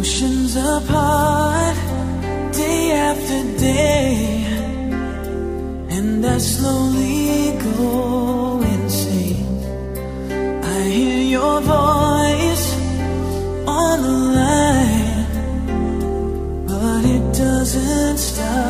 Oceans apart, day after day, and I slowly go insane. I hear your voice on the line, but it doesn't stop.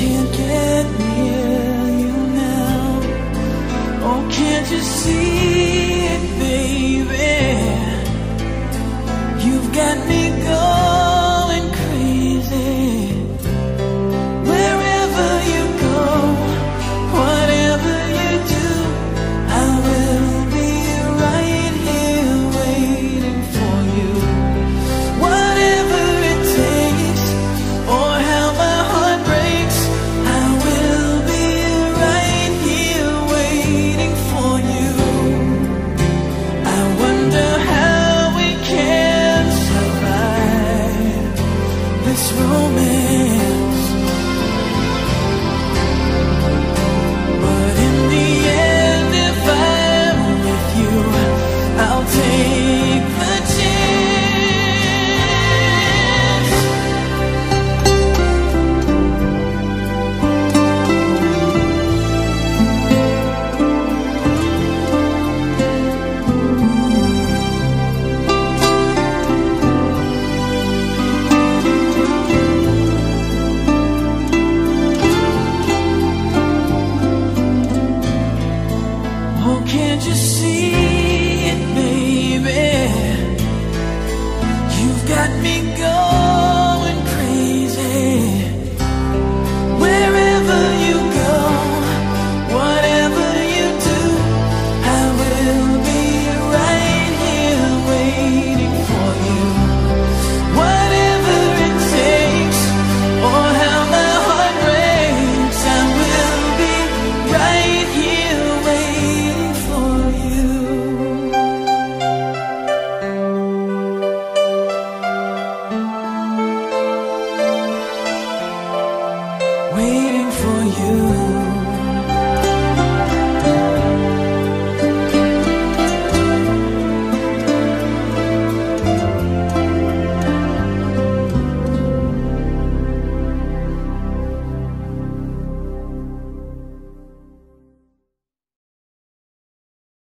can't get near you now. Oh, can't you see it, baby? this romance.